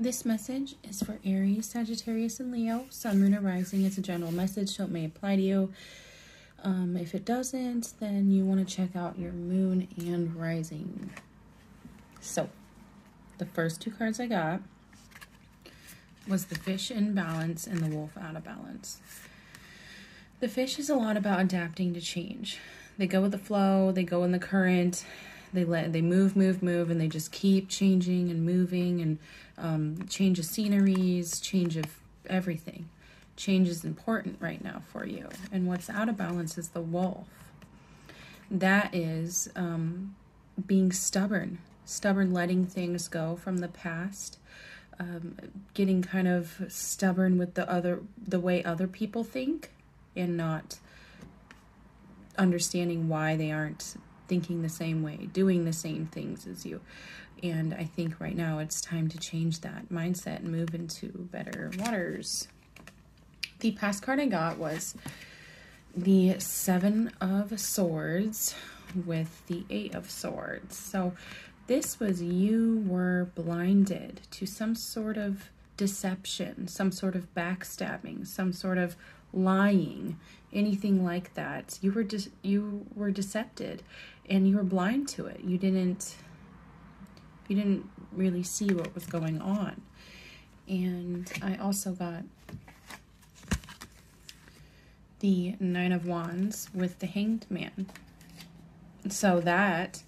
This message is for Aries, Sagittarius, and Leo. Sun, Moon, or Rising. It's a general message, so it may apply to you. Um, if it doesn't, then you want to check out your Moon and Rising. So, the first two cards I got was the fish in balance and the wolf out of balance. The fish is a lot about adapting to change. They go with the flow, they go in the current, they let they move, move, move, and they just keep changing and moving and um, change of sceneries, change of everything. Change is important right now for you. And what's out of balance is the wolf. That is um, being stubborn, stubborn, letting things go from the past, um, getting kind of stubborn with the other, the way other people think, and not understanding why they aren't thinking the same way, doing the same things as you. And I think right now it's time to change that mindset and move into better waters. The past card I got was the Seven of Swords with the Eight of Swords. So this was you were blinded to some sort of deception, some sort of backstabbing, some sort of lying, anything like that. You were just you were decepted and you were blind to it. You didn't you didn't really see what was going on. And I also got the Nine of Wands with the Hanged Man. So that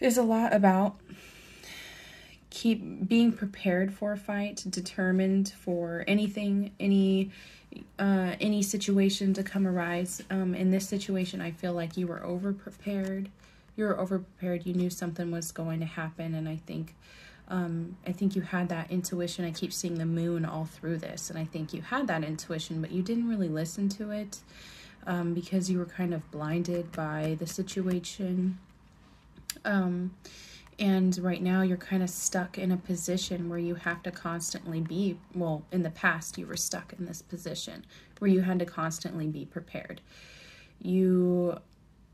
is a lot about keep being prepared for a fight, determined for anything, any uh, any situation to come arise. Um, in this situation, I feel like you were over prepared. You were over prepared. You knew something was going to happen, and I think, um, I think you had that intuition. I keep seeing the moon all through this, and I think you had that intuition, but you didn't really listen to it um, because you were kind of blinded by the situation. Um, and right now you're kind of stuck in a position where you have to constantly be, well, in the past you were stuck in this position where you had to constantly be prepared. You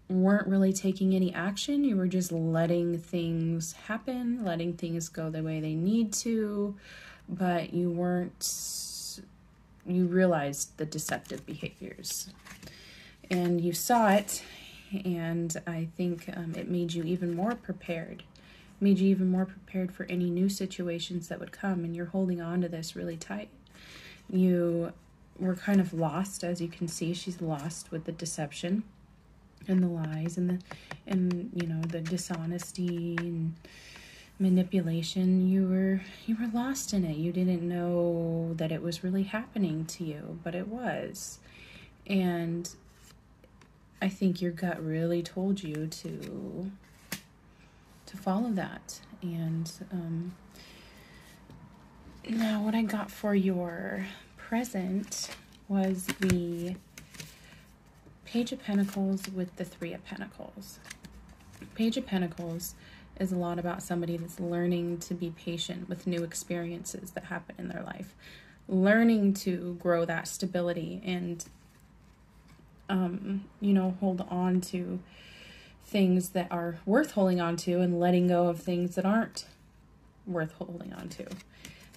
weren't really taking any action. You were just letting things happen, letting things go the way they need to, but you weren't, you realized the deceptive behaviors. And you saw it, and I think um, it made you even more prepared made you even more prepared for any new situations that would come and you're holding on to this really tight. You were kind of lost as you can see. She's lost with the deception and the lies and the and you know the dishonesty and manipulation. You were you were lost in it. You didn't know that it was really happening to you but it was. And i think your gut really told you to to follow that. And um, now, what I got for your present was the Page of Pentacles with the Three of Pentacles. Page of Pentacles is a lot about somebody that's learning to be patient with new experiences that happen in their life, learning to grow that stability and, um, you know, hold on to things that are worth holding on to and letting go of things that aren't worth holding on to.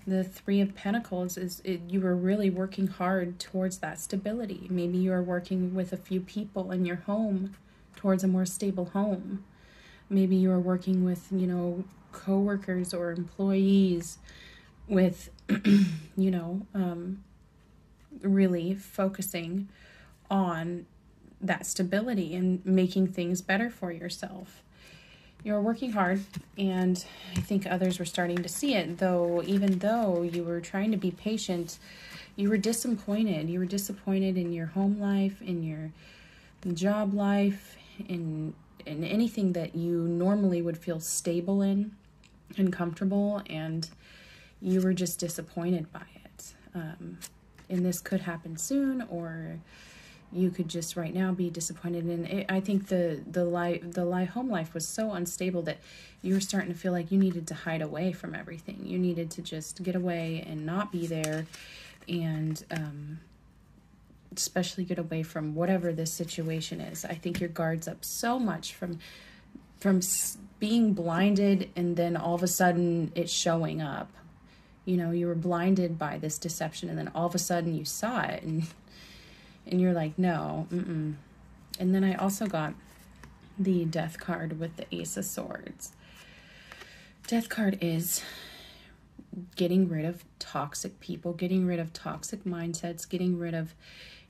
The Three of Pentacles is it, you were really working hard towards that stability. Maybe you are working with a few people in your home towards a more stable home. Maybe you are working with, you know, coworkers or employees with, you know, um, really focusing on that stability and making things better for yourself. You're working hard, and I think others were starting to see it, though, even though you were trying to be patient, you were disappointed. You were disappointed in your home life, in your job life, in, in anything that you normally would feel stable in and comfortable, and you were just disappointed by it. Um, and this could happen soon, or you could just right now be disappointed. And it, i think the the life the life home life was so unstable that you were starting to feel like you needed to hide away from everything. You needed to just get away and not be there and um, especially get away from whatever this situation is. I think your guards up so much from from being blinded and then all of a sudden it's showing up. You know, you were blinded by this deception and then all of a sudden you saw it and and you're like, "No, mm-mm." And then I also got the death card with the ace of swords. Death card is getting rid of toxic people, getting rid of toxic mindsets, getting rid of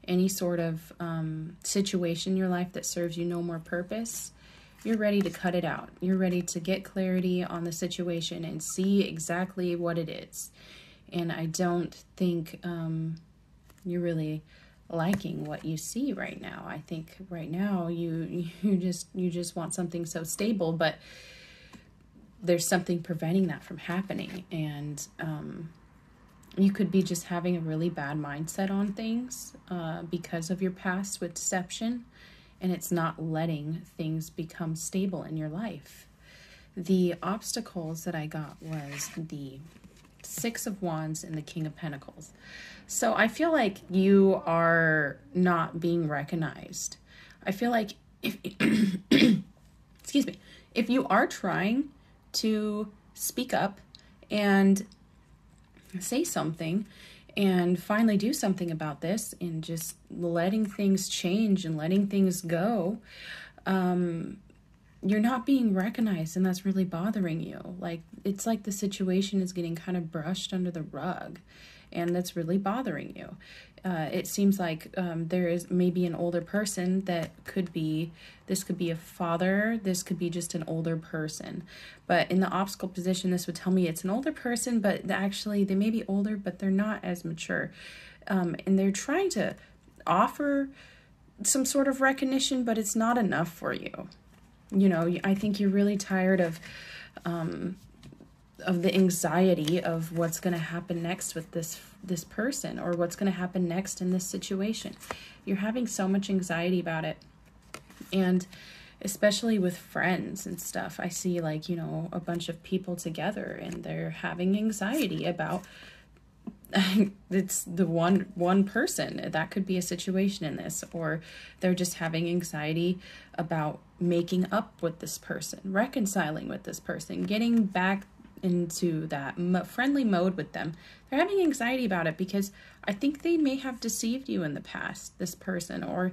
any sort of um, situation in your life that serves you no more purpose. You're ready to cut it out. You're ready to get clarity on the situation and see exactly what it is. And I don't think um, you're really liking what you see right now. I think right now you you just you just want something so stable, but there's something preventing that from happening and um, you could be just having a really bad mindset on things uh, because of your past with deception and it's not letting things become stable in your life the obstacles that i got was the six of wands and the king of pentacles. So i feel like you are not being recognized. I feel like if excuse me if you are trying to speak up and say something and finally do something about this and just letting things change and letting things go um, you're not being recognized and that's really bothering you. Like it's like the situation is getting kind of brushed under the rug and that's really bothering you. Uh, it seems like um, there is maybe an older person that could be this could be a father this could be just an older person. But in the obstacle position this would tell me it's an older person but actually they may be older but they're not as mature. Um, and they're trying to offer some sort of recognition but it's not enough for you you know i think you're really tired of um, of the anxiety of what's going to happen next with this this person or what's going to happen next in this situation. You're having so much anxiety about it. And especially with friends and stuff, I see like, you know, a bunch of people together and they're having anxiety about it's the one one person that could be a situation in this or they're just having anxiety about making up with this person reconciling with this person getting back into that friendly mode with them. They're having anxiety about it because I think they may have deceived you in the past, this person, or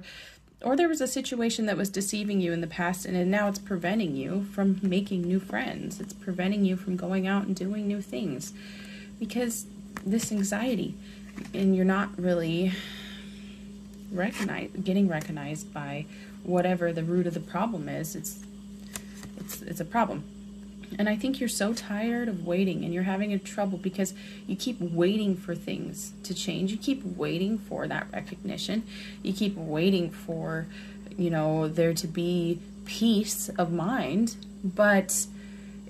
or there was a situation that was deceiving you in the past and now it's preventing you from making new friends. It's preventing you from going out and doing new things because this anxiety and you're not really recognized getting recognized by whatever the root of the problem is. It's it's it's a problem. And I think you're so tired of waiting and you're having a trouble because you keep waiting for things to change. You keep waiting for that recognition. You keep waiting for, you know, there to be peace of mind, but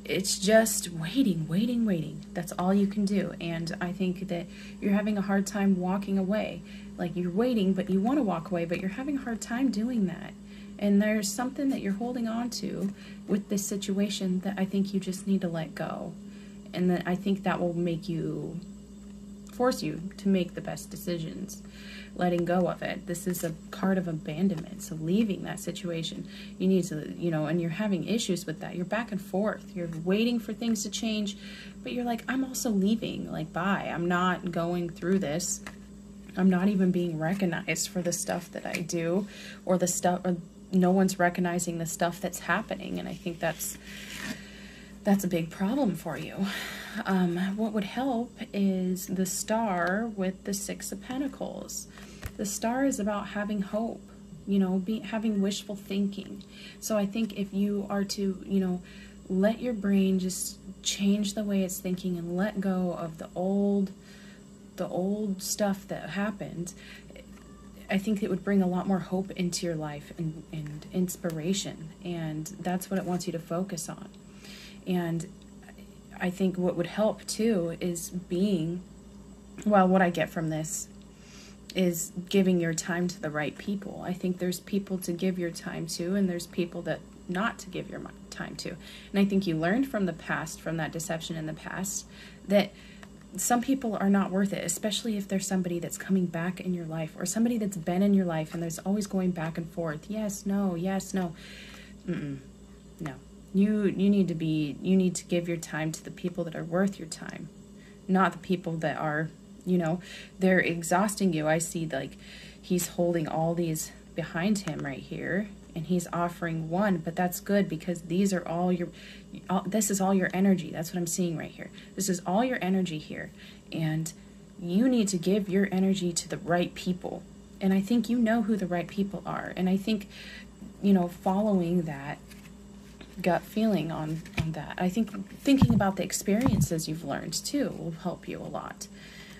it's just waiting, waiting, waiting. That's all you can do. And I think that you're having a hard time walking away. Like you're waiting, but you want to walk away, but you're having a hard time doing that and there's something that you're holding on to with this situation that I think you just need to let go. And that I think that will make you force you to make the best decisions, letting go of it. This is a card of abandonment, so leaving that situation. You need to, you know, and you're having issues with that. You're back and forth. You're waiting for things to change, but you're like, I'm also leaving. Like, bye. I'm not going through this. I'm not even being recognized for the stuff that I do or the stuff or no one's recognizing the stuff that's happening and i think that's that's a big problem for you um, what would help is the star with the six of pentacles the star is about having hope you know be having wishful thinking so i think if you are to you know let your brain just change the way it's thinking and let go of the old the old stuff that happened I think it would bring a lot more hope into your life and, and inspiration. And that's what it wants you to focus on. And I think what would help too is being, well, what I get from this is giving your time to the right people. I think there's people to give your time to, and there's people that not to give your time to. And I think you learned from the past, from that deception in the past, that some people are not worth it, especially if there's somebody that's coming back in your life or somebody that's been in your life and there's always going back and forth. Yes, no, yes, no. Mm-mm, no. You you need to be you need to give your time to the people that are worth your time. not the people that are, you know, they're exhausting you. I see like he's holding all these behind him right here and he's offering one, but that's good because these are all your all, this is all your energy. That's what I'm seeing right here. This is all your energy here. And you need to give your energy to the right people. And I think you know who the right people are. And I think you know, following that gut feeling on on that. I think thinking about the experiences you've learned too will help you a lot,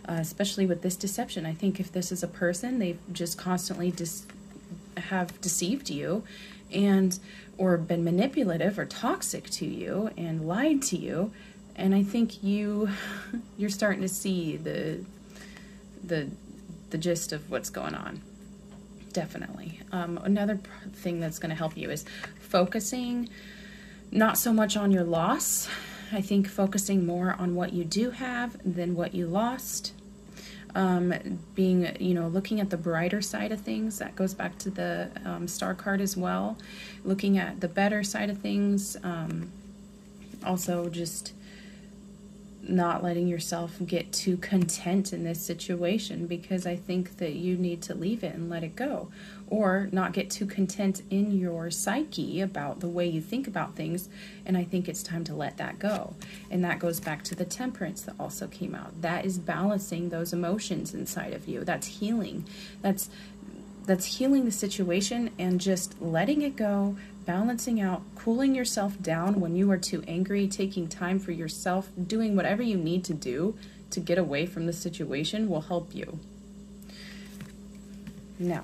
uh, especially with this deception. I think if this is a person, they've just constantly dis- have deceived you, and or been manipulative or toxic to you and lied to you, and I think you you're starting to see the the the gist of what's going on definitely. Um, another thing that's going to help you is focusing not so much on your loss. I think focusing more on what you do have than what you lost. Um, being, you know, looking at the brighter side of things, that goes back to the um, star card as well. Looking at the better side of things. Um, also, just not letting yourself get too content in this situation because I think that you need to leave it and let it go. Or not get too content in your psyche about the way you think about things. And I think it's time to let that go. And that goes back to the temperance that also came out. That is balancing those emotions inside of you. That's healing. That's that's healing the situation and just letting it go, balancing out, cooling yourself down when you are too angry, taking time for yourself, doing whatever you need to do to get away from the situation will help you. Now,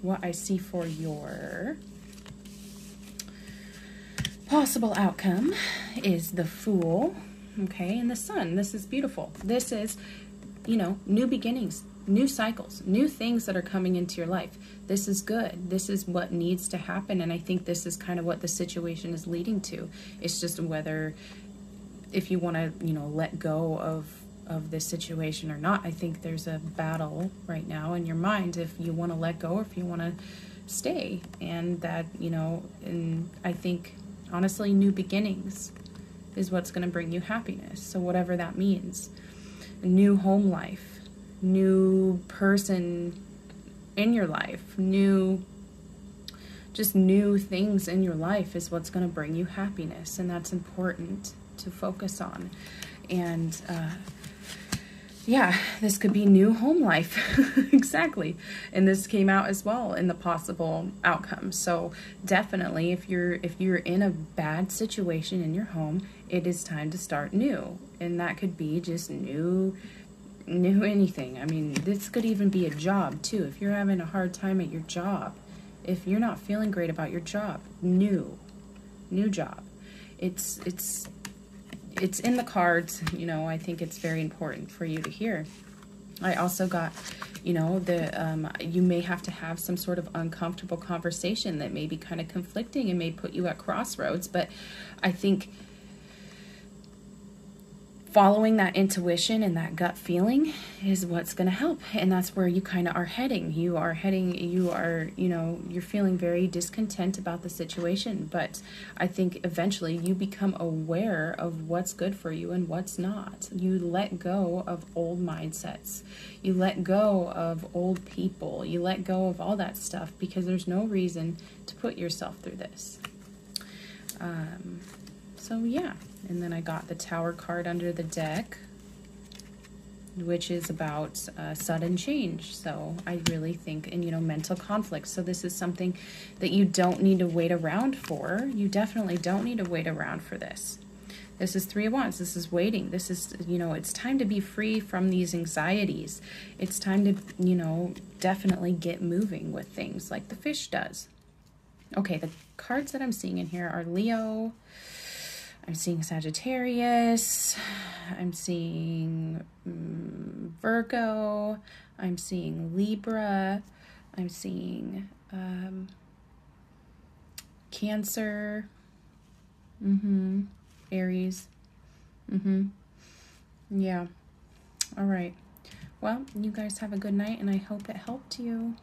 what I see for your possible outcome is the Fool, okay, and the Sun. This is beautiful. This is, you know, new beginnings, new cycles, new things that are coming into your life this is good. This is what needs to happen. And I think this is kind of what the situation is leading to. It's just whether, if you want to, you know, let go of of this situation or not. I think there's a battle right now in your mind if you want to let go or if you want to stay. And that, you know, and I think honestly, new beginnings is what's going to bring you happiness. So, whatever that means, a new home life, new person in your life, new just new things in your life is what's going to bring you happiness and that's important to focus on. And uh, yeah this could be new home life. Exactly. And this came out as well in the possible outcome. So definitely if you're if you're in a bad situation in your home it is time to start new. And that could be just new new anything. I mean, this could even be a job too. If you're having a hard time at your job, if you're not feeling great about your job, new, new job. It's it's it's in the cards. You know, I think it's very important for you to hear. I also got, you know, the um, you may have to have some sort of uncomfortable conversation that may be kind of conflicting and may put you at crossroads. But I think following that intuition and that gut feeling is what's going to help and that's where you kind of are heading. You are heading you are you know you're feeling very discontent about the situation but i think eventually you become aware of what's good for you and what's not. You let go of old mindsets. You let go of old people. You let go of all that stuff because there's no reason to put yourself through this. Um, so yeah and then I got the Tower card under the deck, which is about uh, sudden change. So I really think, and you know, mental conflict. So this is something that you don't need to wait around for. You definitely don't need to wait around for this. This is three of wands. This is waiting. This is, you know, it's time to be free from these anxieties. It's time to, you know, definitely get moving with things like the fish does. Okay, the cards that I'm seeing in here are Leo, I'm seeing Sagittarius. I'm seeing um, Virgo. I'm seeing Libra. I'm seeing um, Cancer. Mm-hmm. Aries. Mm-hmm. Yeah. All right. Well, you guys have a good night, and I hope it helped you.